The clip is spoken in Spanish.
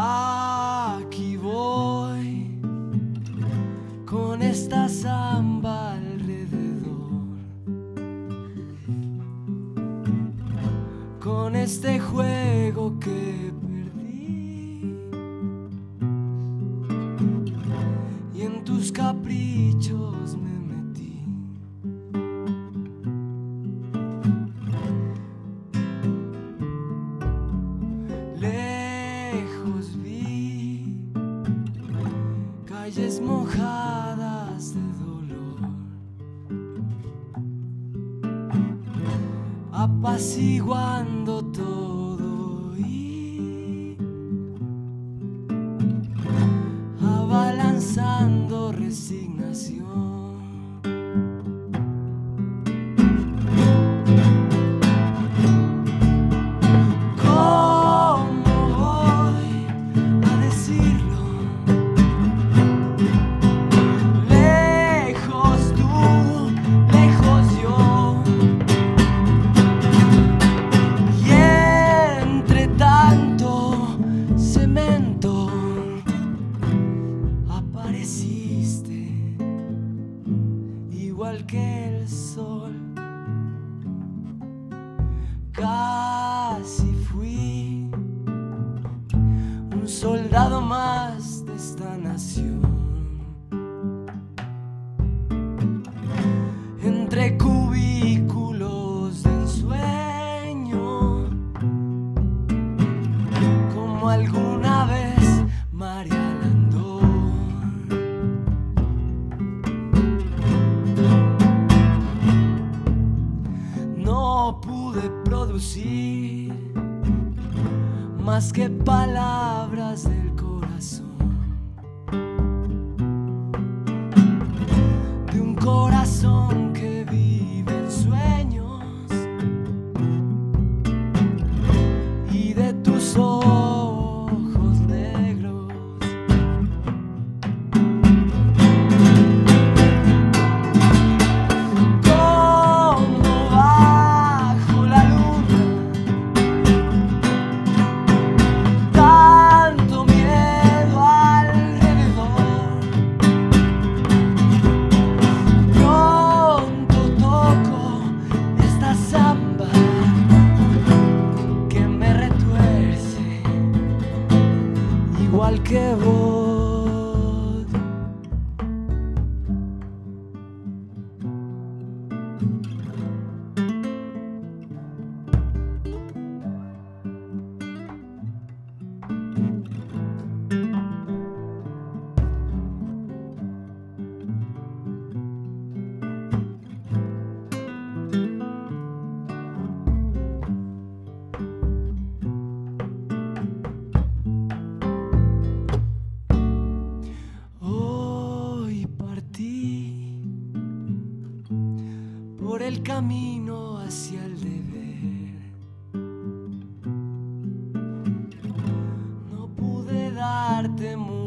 Aquí voy con esta samba alrededor, con este juego que perdí. Y en tus caprichos calles mojadas de dolor. Apaciguando más que palabras del corazón. De un corazón. que voy. por el camino hacia el deber. No pude darte mucho.